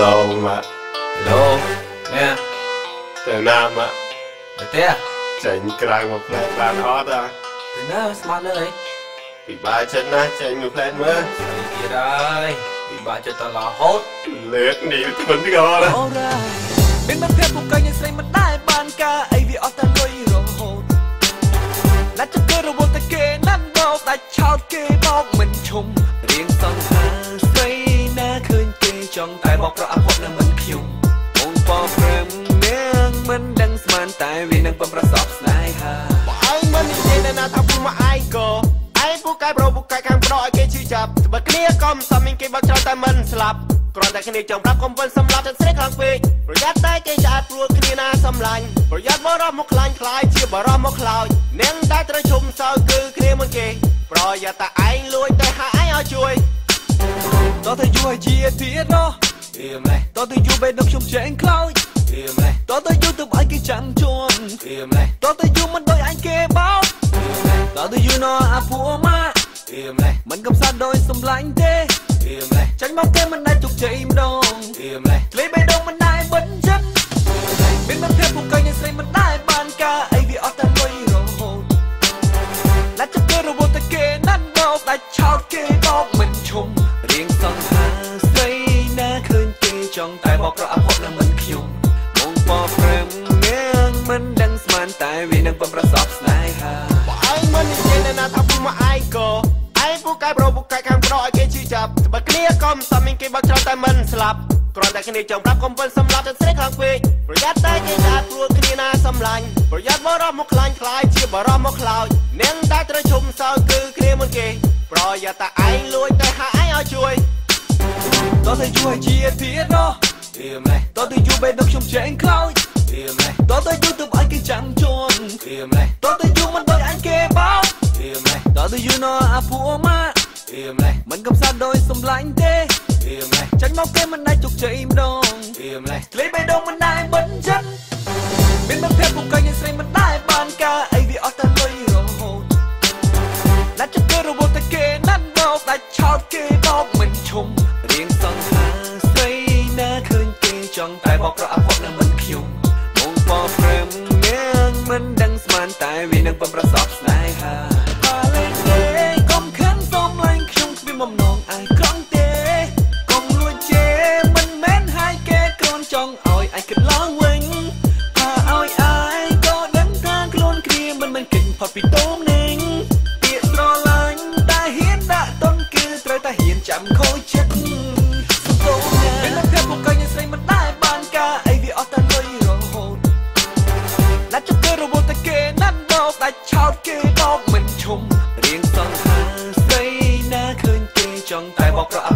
ឡូម៉ាឡូណែទៅណាម៉ាទៅទេចេញក្រៅមកផ្លែបានអត់អាទៅណាស្មានលើអីពិបាកចិត្តណាស់ចេញមកផ្លែមើលទៀតហើយពិបាកចិត្តតរហូតលើកនេះធ្ងន់ធ្ងរណាអូរ៉ាមានមិនភ័ក្រពុកកញ្ញាស្រីមិនដែលបានការអីវាអត់តែលុយរហូតណាត់ចកើរវល់តែគេណាត់បោកដាច់ឆោតគេបោកមិនឈុំរៀងសង្ហាស្រីណាឃើញគេ ចង់តែបោកប្រអភពនឹងមិនខ្ញុំបងបោព្រឹមនាងមិនដឹងស្មានតែវានឹងបំប្រសពស្នេហាបើឯងមិននិយាយណាថាពុំមកឯងក៏ឯងពូកែប្រូពូកែខាងប្រដឲ្យគេឈឺចាប់បើគ្នាក៏មិនសមមានគេបើច្រើនតែមិនស្លាប់គ្រាន់តែគ្នាចង់ប្រាប់កុំវិនសម្លាប់តែស្រីខ្លាំងពេកប្រយ័ត្នតែគេឆ្អាតព្រួតគ្នាណាសម្លាញ់ប្រយ័ត្នបរោះមកខ្លាញ់ខ្លាយជាបរោះមកខ្លោចនាងតែត្រូវឈុំសោគឺគ្នាមុនគេប្រយ័ត្នតែឯងលួចតែហៅឯងឲ្យជួយ តោះតែយូរឲ្យជាទៀតណោះអៀមលេះតោះតែយូរពេលនឹងខ្ញុំចែងខ្លោចអៀមលេះតោះតែយូរទៅឲ្យគេចាំជន់អៀមលេះតោះតែយូរមិនដូចអញគេបោកអៀមលេះតើទៅយូណអាពូម៉ាអៀមលេះមិនកំសាន្តដោយសំឡាញ់ទេអៀមលេះចាញ់មកគេមិនដែលទុកជ័យម្ដងអៀមលេះក្លេបេះដូងមិនដែលបិទចិត្តមានមិនភ័ក្រពុកកញ្ញាស្រីមិនដែលបានការអីវាអត់ មិនដឹងស្មានតែវានឹងបំប្រសពស្នេហាបើឯងមិននិយាយណាថាពុំមកឯងក៏ឯងពូកែប្រូពូកែខាងប្រដឲ្យគេឈឺចាប់បើគ្នាក៏មិនសមមានគេបើច្រើនតែមិនស្លាប់គ្រាន់តែគ្នាចង់ប្រាប់កុំវិនសម្លាប់តែស្រីខ្លាំងពេកប្រយ័ត្នតែគេឆ្អាតព្រួតគ្នាណាសម្លាញ់ប្រយ័ត្នបរោះមកខ្លាញ់ខ្លាយជាបរោះមកខ្លោចនាងតែត្រូវឈុំសោគឺគ្នាមុនគេ ប្រយ័ត្នតែឯងលួចតែហៅឯងឲ្យជួយតោះតែយូរឲ្យជាទៀតណោះអៀមលេះ តោះតែយូរពេលនឹងខ្ញុំចែងខ្លោចអៀមលេះតោះតែយូរទៅឲ្យគេចាំជន់អៀមលេះតោះតែយូរមិនដូចអញគេបោកអៀមលេះតោះតែយូរណអាពូម៉ាអៀមលេះមិនកំសាន្តដោយសំឡាញ់ទេអៀមលេះចាញ់មកគេមិនដែលទុកជ័យម្ដងអៀមលេះក្លេបេះដូងមិនដែលបិទចិត្តមានមិនភ័ក្រពុកកញ្ញាស្រីមិនដែលបានការអីវាអត់តែលុយរហូតណាត់ចគេរវល់តែគេណាត់បោកដាច់ឆោតគេបោកមិនឈុំ មិនដឹងស្មានតែវានឹងបំប្រសពស្នេហាបើលេងទេកុំខឹងសុំលែងខ្ញុំគ្មានបំណងអាយក្រំទេកុំលួចជេរមិនមែនហើយគេគ្រាន់ចង់ឲ្យអាយគិតឡើងវិញថាឲ្យអាយក៏ដឹងថាខ្លួនគ្រាមិនមែនគេចផុតពីតោងនេះពាក្យស្រឡាញ់តែហ៊ានដាក់តុនគឺត្រូវតែហ៊ានចាំខូចចិត្ត ចង់តែបោកប្រអប់